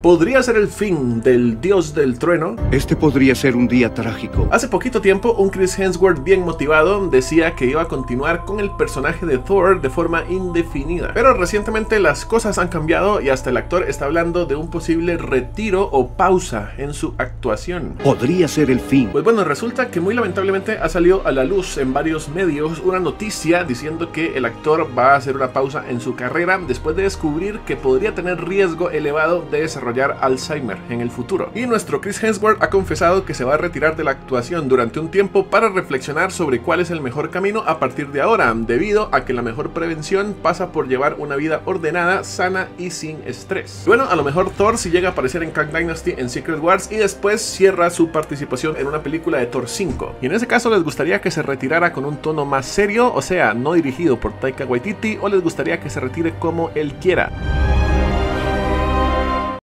¿Podría ser el fin del dios del trueno? Este podría ser un día trágico. Hace poquito tiempo, un Chris Hemsworth bien motivado decía que iba a continuar con el personaje de Thor de forma indefinida. Pero recientemente las cosas han cambiado y hasta el actor está hablando de un posible retiro o pausa en su actuación. Podría ser el fin. Pues bueno, resulta que muy lamentablemente ha salido a la luz en varios medios una noticia diciendo que el actor va a hacer una pausa en su carrera después de descubrir que podría tener riesgo elevado de desarrollar Alzheimer en el futuro. Y nuestro Chris Hemsworth ha confesado que se va a retirar de la actuación durante un tiempo para reflexionar sobre cuál es el mejor camino a partir de ahora, debido a que la mejor prevención pasa por llevar una vida ordenada, sana y sin estrés. Bueno, a lo mejor Thor si llega a aparecer en Kang Dynasty en Secret Wars y después cierra su participación en una película de Thor 5. Y en ese caso les gustaría que se retirara con un tono más serio, o sea, no dirigido por Taika Waititi, o les gustaría que se retire como él quiera.